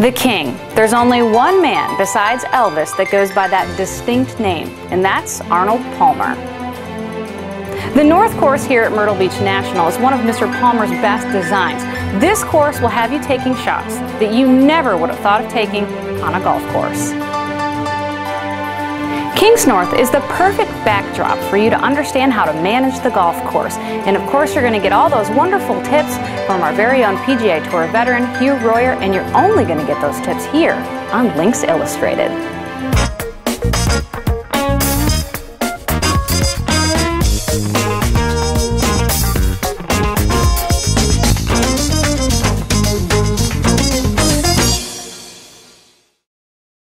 The King. There's only one man besides Elvis that goes by that distinct name, and that's Arnold Palmer. The North Course here at Myrtle Beach National is one of Mr. Palmer's best designs. This course will have you taking shots that you never would have thought of taking on a golf course. Kings North is the perfect backdrop for you to understand how to manage the golf course. And of course, you're going to get all those wonderful tips from our very own PGA Tour veteran, Hugh Royer, and you're only going to get those tips here on Links Illustrated.